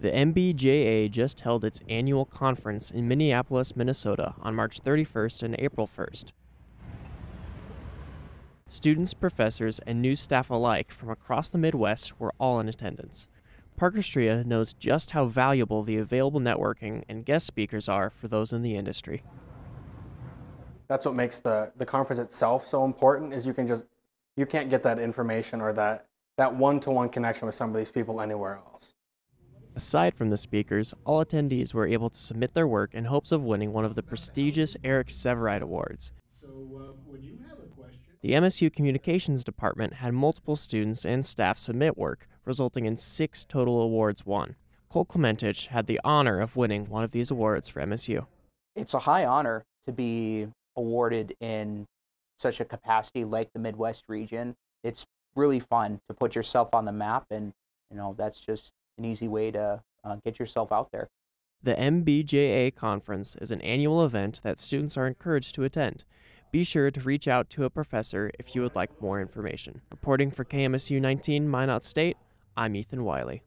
The MBJA just held its annual conference in Minneapolis, Minnesota on March 31st and April 1st. Students, professors, and new staff alike from across the Midwest were all in attendance. Parker Striha knows just how valuable the available networking and guest speakers are for those in the industry. That's what makes the, the conference itself so important is you can just you can't get that information or that that one-to-one connection with some of these people anywhere else. Aside from the speakers, all attendees were able to submit their work in hopes of winning one of the prestigious Eric Sevareid Awards. So uh, when you have a question, The MSU Communications Department had multiple students and staff submit work, resulting in six total awards won. Cole Clementich had the honor of winning one of these awards for MSU. it's a high honor to be awarded in such a capacity like the Midwest region. It's really fun to put yourself on the map, and you know that's just an easy way to uh, get yourself out there. The MBJA conference is an annual event that students are encouraged to attend. Be sure to reach out to a professor if you would like more information. Reporting for KMSU 19 Minot State, I'm Ethan Wiley.